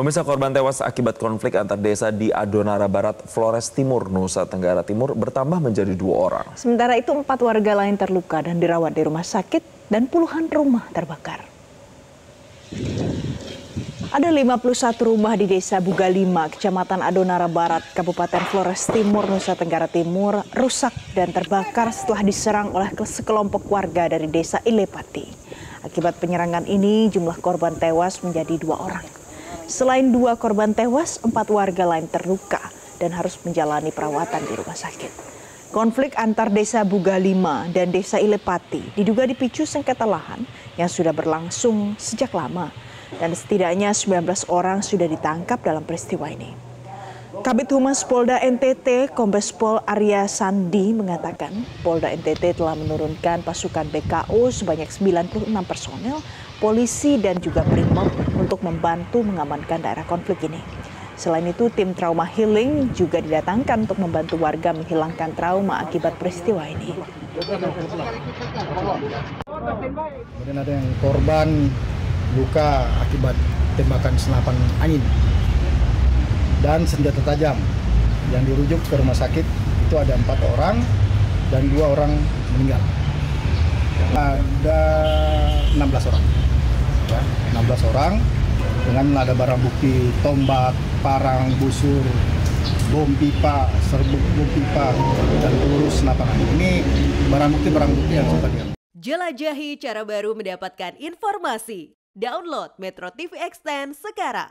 Pemirsa korban tewas akibat konflik antar desa di Adonara Barat, Flores Timur, Nusa Tenggara Timur bertambah menjadi dua orang. Sementara itu empat warga lain terluka dan dirawat di rumah sakit dan puluhan rumah terbakar. Ada 51 rumah di desa Bugalima, Kecamatan Adonara Barat, Kabupaten Flores Timur, Nusa Tenggara Timur, rusak dan terbakar setelah diserang oleh sekelompok warga dari desa Ilepati. Akibat penyerangan ini, jumlah korban tewas menjadi dua orang. Selain dua korban tewas, empat warga lain terluka dan harus menjalani perawatan di rumah sakit. Konflik antar desa Bugalima dan desa Ilepati diduga dipicu sengketa lahan yang sudah berlangsung sejak lama dan setidaknya 19 orang sudah ditangkap dalam peristiwa ini. Kabit Humas Polda NTT Kombes Pol Arya Sandi mengatakan Polda NTT telah menurunkan pasukan BKO sebanyak 96 personel, polisi dan juga brimob untuk membantu mengamankan daerah konflik ini. Selain itu, tim trauma healing juga didatangkan untuk membantu warga menghilangkan trauma akibat peristiwa ini. Kemudian ada yang korban luka akibat tembakan senapan angin dan senjata tajam yang dirujuk ke rumah sakit itu ada empat orang dan dua orang meninggal. Ada 16 orang, ya, 16 orang dengan ada barang bukti tombak, parang, busur, bom pipa, serbuk bom pipa, dan peluru senapan. Ini barang bukti barang bukti yang sudah diambil. Jelajahi cara baru mendapatkan informasi. Download Metro TV Extend sekarang.